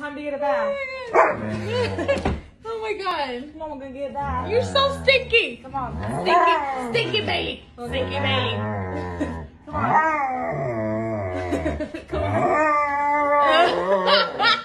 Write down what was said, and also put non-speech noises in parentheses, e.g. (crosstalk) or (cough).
time to get a bath. (laughs) oh my god. Come on, we're gonna get a bath. You're so stinky. Come on. Stinky, stinky baby. Stinky baby. Come on. (laughs) Come on. (laughs)